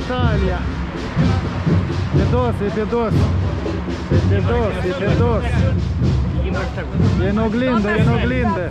Italia. Pedos, e pedos. E pedos, e pedos. E în oglindă, e în oglindă.